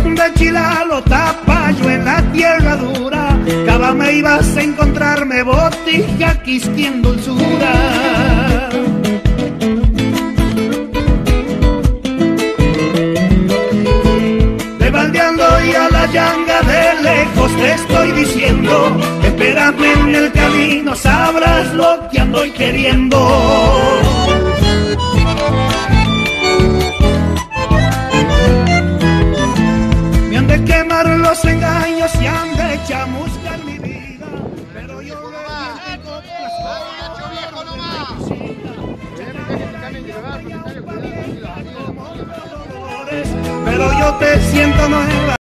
de chilalo, tapayo en la tierra dura. Cada me ibas a encontrarme botija quisquien dulzura. De baldeando y a la llanga de lejos te estoy diciendo, espérame en el camino, sabrás lo que ando queriendo. Los engaños y han de chamuscar mi vida, pero yo le digo Pero yo te siento nueva.